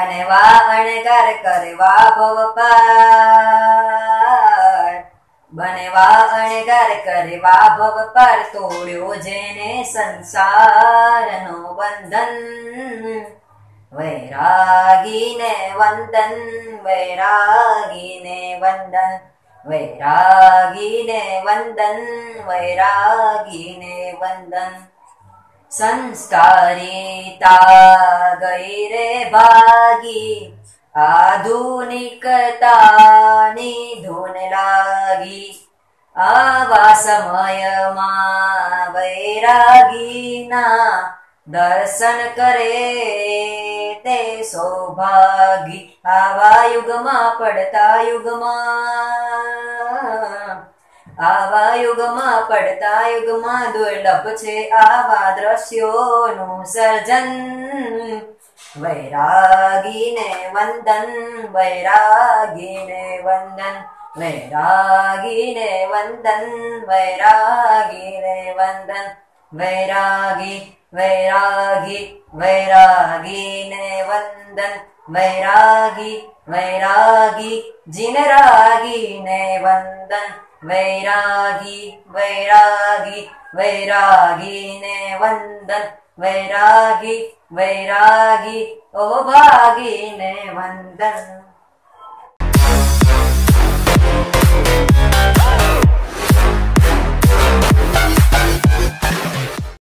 બનવા અણગર કરવા ભવ પાર. બનવા અણગર કરવા ભવ પર તોડ્યો જેને સંસારનો બંધન. વૈરાગીને વંદન વૈરાગીને વંદન વૈરાગીને વંદન વૈરાગીને વંદન. संस्कारिता गैरे भागी। आधुनिकर्ता निरागी आवासमय मा वैरागिना दर्शन करे ते सौभागी। आवा युगमा पढता युगमा આવા યુગમાં પડતા યુગમાં દુર્લભ છે આવા દ્રશ્યોનું સર્જન વૈરાગીને વંદન વૈરાગીને વંદન વૈરાગીને વંદન વૈરાગીને વંદન વૈરાગી वैरागि वैरागी जिनरा ने वन्दन् वैरागी वैरा वैरागिने वन्दन् वैरा वैरागी ओभागिने वन्दन्